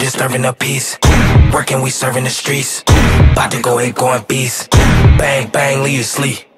disturbing the peace. Working, we serving the streets. About to go eight, going beast. Bang, bang, leave you sleep.